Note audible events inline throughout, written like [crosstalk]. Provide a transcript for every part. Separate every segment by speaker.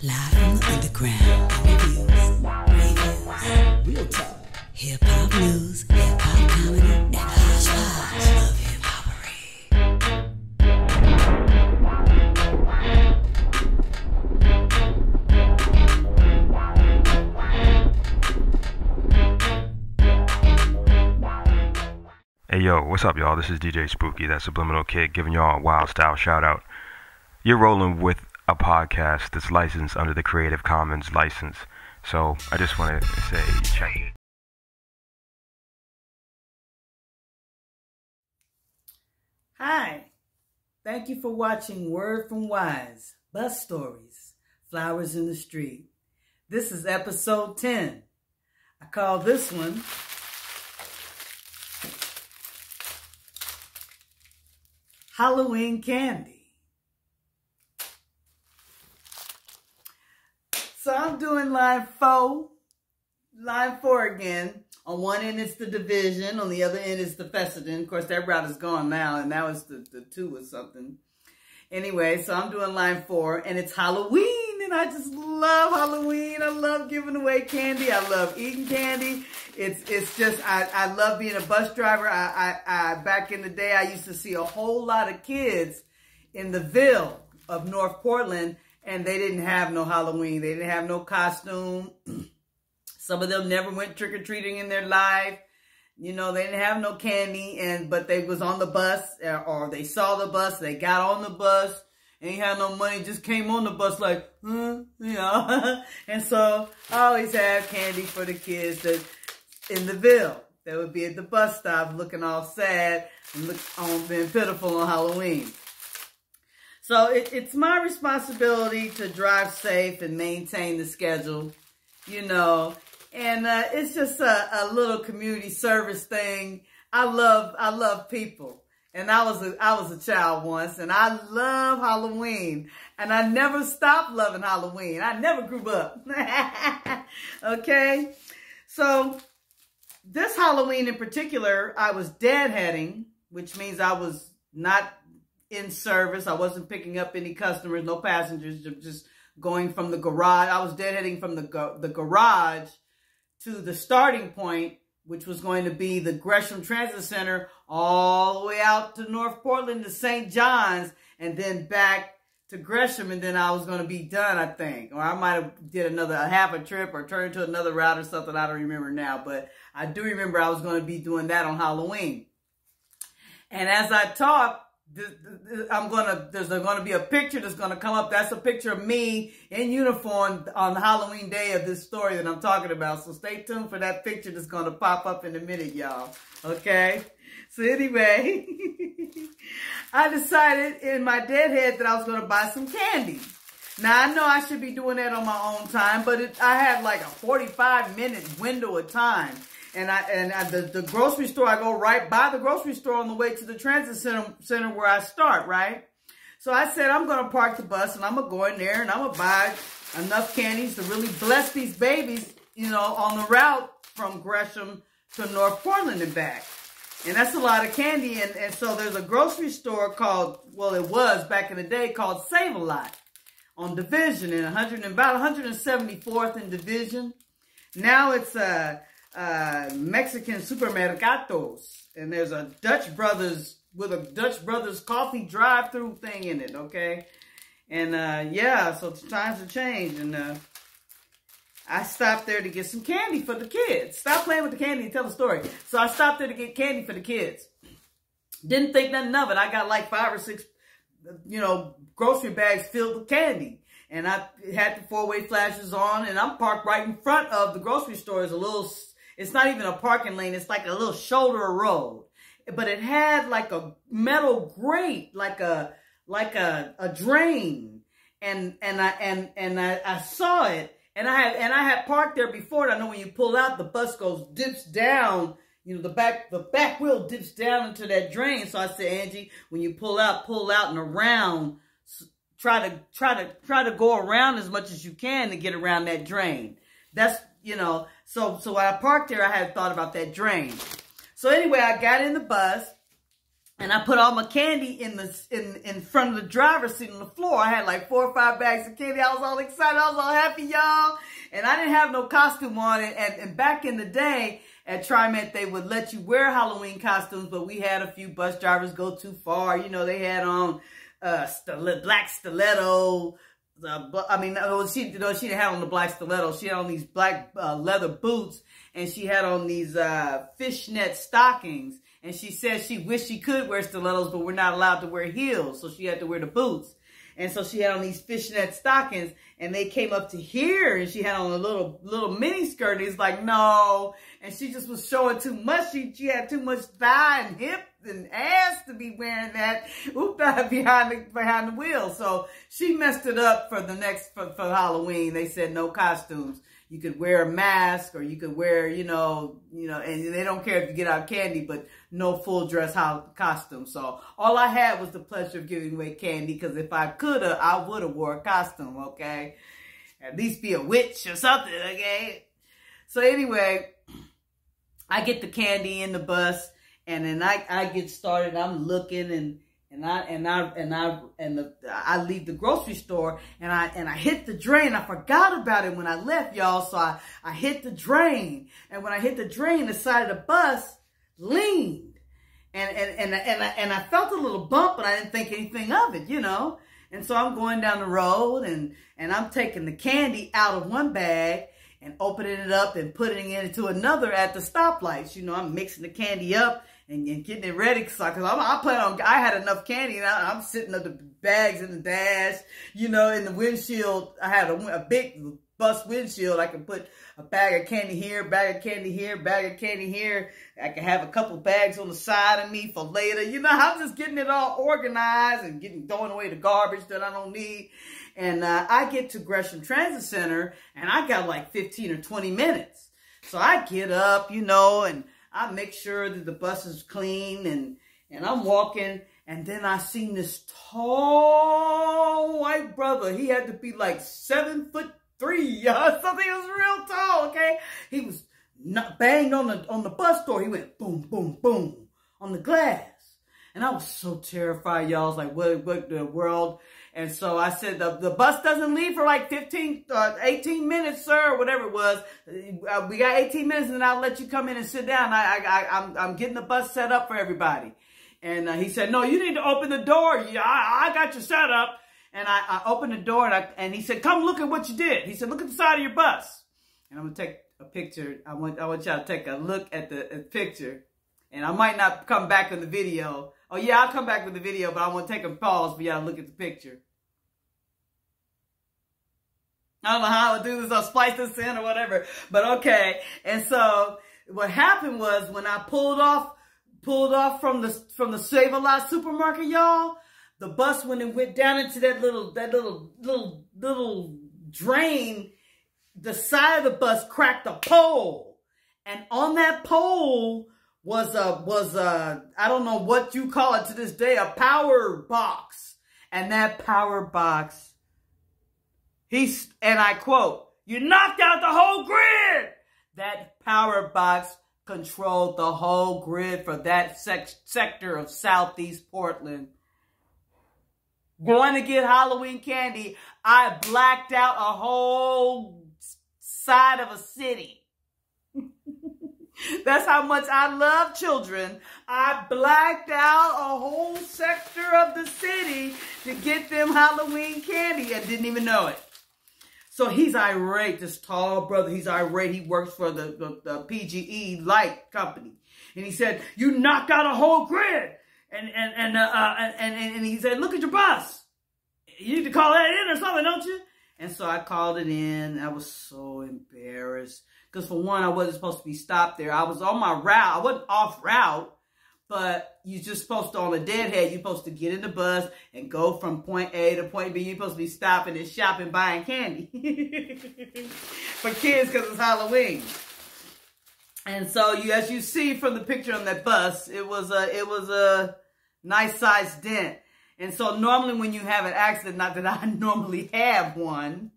Speaker 1: Live from the underground. Interviews, reviews, real talk. Hip hop news, hip hop comedy, and of hip.
Speaker 2: Hey yo, what's up, y'all? This is DJ Spooky, that Subliminal Kid, giving y'all a wild style shout out. You're rolling with a podcast that's licensed under the Creative Commons license, so I just want to say check it.
Speaker 3: Hi. Thank you for watching Word from Wize, Bus Stories, Flowers in the Street. This is episode 10. I call this one Halloween Candy. So I'm doing line four, line four again. On one end it's the division, on the other end is the Fessenden. Of course, that route is gone now, and now it's the, the two or something. Anyway, so I'm doing line four, and it's Halloween, and I just love Halloween. I love giving away candy. I love eating candy. It's it's just I, I love being a bus driver. I, I I back in the day I used to see a whole lot of kids in the Ville of North Portland, and they didn't have no Halloween. They didn't have no costume. [clears throat] Some of them never went trick or treating in their life. You know, they didn't have no candy, and but they was on the bus, or, or they saw the bus. They got on the bus, ain't had no money, just came on the bus like, huh, [laughs] you [laughs] know. and so I always have candy for the kids that in the Ville. They would be at the bus stop looking all sad and look being pitiful on Halloween. So it, it's my responsibility to drive safe and maintain the schedule, you know. And uh, it's just a, a little community service thing. I love I love people. And I was a I was a child once and I love Halloween. And I never stopped loving Halloween. I never grew up. [laughs] okay? So this Halloween in particular, I was deadheading, which means I was not in service. I wasn't picking up any customers, no passengers, just going from the garage. I was deadheading from the the garage to the starting point, which was going to be the Gresham Transit Center, all the way out to North Portland to St. John's, and then back to Gresham, and then I was going to be done, I think. Or I might have did another a half a trip or turned to another route or something. I don't remember now, but I do remember I was going to be doing that on Halloween. And as I talk, th- th- th- I'm gonna. There's to be a picture that's to come up. That's a picture of me in uniform on Halloween day of this story that I'm talking about. So stay tuned for that picture that's to pop up in a minute, y'all. Okay. So anyway, [laughs] I decided in my deadhead that I was to buy some candy. Now I know I should be doing that on my own time, but it, I had like a 45 minute window of time. And I and I, the, the grocery store, I go right by the grocery store on the way to the transit center, center where I start, right? So I said, I'm going to park the bus and I'm going to go in there and I'm going to buy enough candies to really bless these babies, you know, on the route from Gresham to North Portland and back. And that's a lot of candy. And, and so there's a grocery store called, well, it was back in the day called Save a Lot on Division in 100 and about 174th in Division. Now it's a, uh Mexican supermercados, and there's a Dutch Brothers with a Dutch Brothers coffee drive-through thing in it. Okay, and uh yeah, so times have changed, and uh I stopped there to get some candy for the kids. Stop playing with the candy and tell the story. So I stopped there to get candy for the kids. Didn't think nothing of it. I got like five or six, you know, grocery bags filled with candy. And I had the four-way flashes on, and I'm parked right in front of the grocery store. It's a little, it's not even a parking lane. It's like a little shoulder road. But it had like a metal grate, like a, like a, a drain. And, and I, and, and I, I saw it. And I had, and I had parked there before. And I know when you pull out, the bus goes, dips down you know, the back the back wheel dips down into that drain. So I said, Angie, when you pull out, pull out and around. Try to try to try to go around as much as you can to get around that drain. That's you know. So so when I parked there, I had thought about that drain. So anyway, I got in the bus and I put all my candy in the in in front of the driver's seat on the floor. I had like four or five bags of candy. I was all excited. I was all happy, y'all. And I didn't have no costume on it. And, and back in the day at TriMet, they would let you wear Halloween costumes, but we had a few bus drivers go too far. You know, they had on uh black stiletto. Uh, I mean, she you know, she didn't on the black stiletto. She had on these black uh, leather boots, and she had on these uh, fishnet stockings and she said she wished she could wear stilettos, but we're not allowed to wear heels. So she had to wear the boots. And so she had on these fishnet stockings and they came up to here and she had on a little little mini skirt. And he's like, no. And she just was showing too much. She, she had too much thigh and hip and ass to be wearing that oop behind the behind the wheel. So she messed it up for the next for, for Halloween. They said no costumes you could wear a mask or you could wear, you know, you know, and they don't care if you get out candy, but no full dress costume. So all I had was the pleasure of giving away candy because if I could have, I would have wore a costume, okay? At least be a witch or something, okay? So anyway, I get the candy in the bus and then I, I get started. I'm looking and and I and I and I and the, I leave the grocery store and I and I hit the drain. I forgot about it when I left, y'all. So I I hit the drain, and when I hit the drain, the side of the bus leaned, and and and and I, and I felt a little bump, but I didn't think anything of it, you know. And so I'm going down the road, and and I'm taking the candy out of one bag and opening it up and putting it into another at the stoplights. You know, I'm mixing the candy up and, and getting it ready. Cause, I, I plan on, I had enough candy and I, am sitting up the bags in the dash, you know, in the windshield. I had a, a big bus windshield. I can put a bag of candy here, bag of candy here, bag of candy here. I can have a couple bags on the side of me for later. You know, I'm just getting it all organized and getting throwing away the garbage that I don't need. And uh, I get to Gresham Transit Center and I got like 15 or 20 minutes. So I get up, you know, and I make sure that the bus is clean and, and I'm walking and then I seen this tall white brother. He had to be like seven foot three [laughs] or something. He was real tall, okay? He was not banged on the on the bus door. He went boom, boom, boom on the glass. And I was so terrified, y'all. I was like, what, what the world? And so I said, the, the bus doesn't leave for like 15, uh, 18 minutes, sir, or whatever it was. Uh, we got 18 minutes and I'll let you come in and sit down. I, I, am I'm getting the bus set up for everybody. And uh, he said, no, you need to open the door. Yeah, I, I got you set up. And I, I opened the door and, I, and he said, come look at what you did. He said, look at the side of your bus. And I'm going to take a picture. I want, I want y'all to take a look at the, at the picture. And I might not come back in the video. Oh, yeah, I'll come back with the video, but I want to take a pause for y'all to look at the picture. I don't know how I do this. I'll splice this in or whatever. But okay. And so what happened was when I pulled off, pulled off from the from the Save a Lot supermarket, y'all, the bus when it went down into that little that little little little drain, the side of the bus cracked a pole. And on that pole was a was a I don't know what you call it to this day, a power box. And that power box He's, and I quote, you knocked out the whole grid. That power box controlled the whole grid for that sec sector of Southeast Portland. Going to get Halloween candy, I blacked out a whole side of a city. [laughs] That's how much I love children. I blacked out a whole sector of the city to get them Halloween candy I didn't even know it. So he's irate, this tall brother. He's irate. He works for the, the, the PGE Light Company. And he said, you knocked out a whole grid. And, and, and, uh, uh, and, and, and he said, look at your bus. You need to call that in or something, don't you? And so I called it in. I was so embarrassed. Because for one, I wasn't supposed to be stopped there. I was on my route. I wasn't off route. But you're just supposed to, on a deadhead, you're supposed to get in the bus and go from point A to point B. You're supposed to be stopping and shopping, buying candy [laughs] for kids because it's Halloween. And so you, as you see from the picture on that bus, it was a, it was a nice sized dent. And so normally when you have an accident, not that I [laughs] normally have one,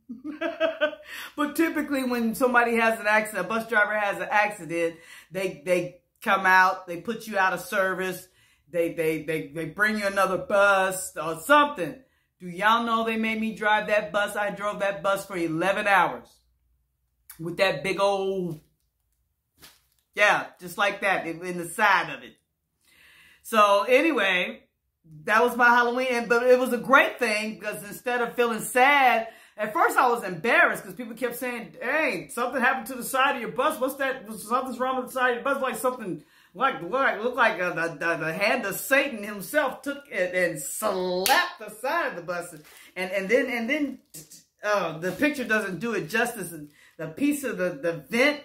Speaker 3: [laughs] but typically when somebody has an accident, a bus driver has an accident, they, they come out, they put you out of service, they they they they bring you another bus or something. Do y'all know they made me drive that bus? I drove that bus for 11 hours with that big old, yeah, just like that in the side of it. So anyway, that was my Halloween, but it was a great thing because instead of feeling sad, at first I was embarrassed because people kept saying, "Hey, something happened to the side of your bus. What's that? Something's wrong with the side of your bus. Like something." Like, looked like uh, the, the, the hand of Satan himself took it and slapped the side of the bus, and and then and then uh, the picture doesn't do it justice. And the piece of the the vent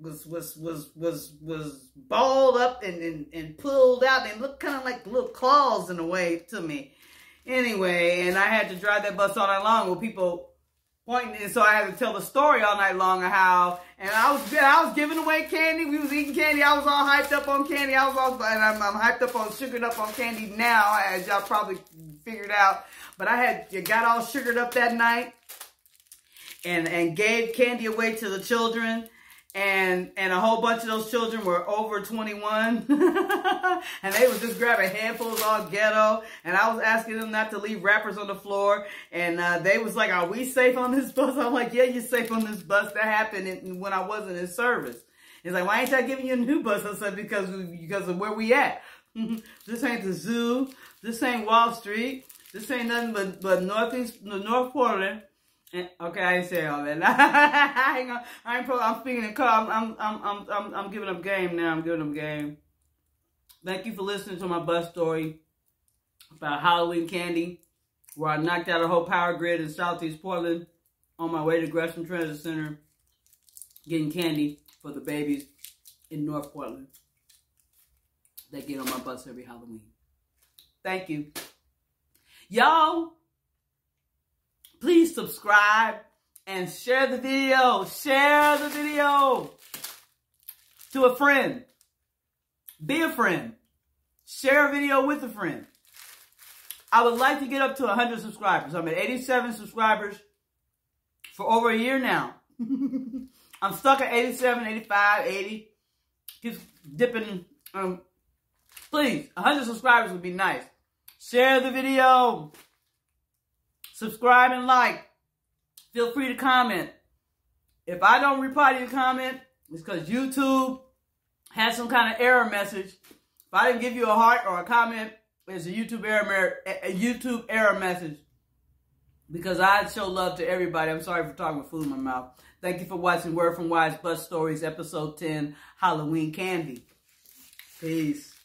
Speaker 3: was was was was was balled up and and, and pulled out and looked kind of like little claws in a way to me. Anyway, and I had to drive that bus all night long with people pointing, and so I had to tell the story all night long of how. And I was I was giving away candy. We was eating candy. I was all hyped up on candy. I was all and I'm, I'm hyped up on sugared up on candy now, as y'all probably figured out. But I had got all sugared up that night, and and gave candy away to the children and and a whole bunch of those children were over 21 [laughs] and they was just grabbing handfuls of all ghetto. And i was asking them not to leave wrappers on the floor. And uh, they was like are we safe on this bus? I'm like yeah you're safe on this bus. That happened when i wasn't in service. It's like why ain't i giving you a new bus? I said because because of where we at. [laughs] This ain't the zoo. This ain't wall street. This ain't nothing but but northeast north portland Eh, okay, I didn't say all that. [laughs] I ain't I ain't I'm speaking in car. I'm, I'm, I'm, I'm, I'm giving up game now. I'm giving up game. Thank you for listening to my bus story about Halloween candy, where I knocked out a whole power grid in Southeast Portland on my way to Gresham Transit Center, getting candy for the babies in North Portland. that get on my bus every Halloween. Thank you. Y'all Please subscribe and share the video. Share the video to a friend. Be a friend. Share a video with a friend. I would like to get up to 100 subscribers. I'm at 87 subscribers for over a year now. [laughs] I'm stuck at 87, 85, 80. Keeps dipping. Um, please, 100 subscribers would be nice. Share the video. Subscribe and like. Feel free to comment. If I don't reply to your comment, it's because YouTube has some kind of error message. If I didn't give you a heart or a comment, it's a YouTube error, a YouTube error message. Because I show love to everybody. I'm sorry for talking with food in my mouth. Thank you for watching Word from Wize Bus Stories, Episode 10, Halloween Candy. Peace.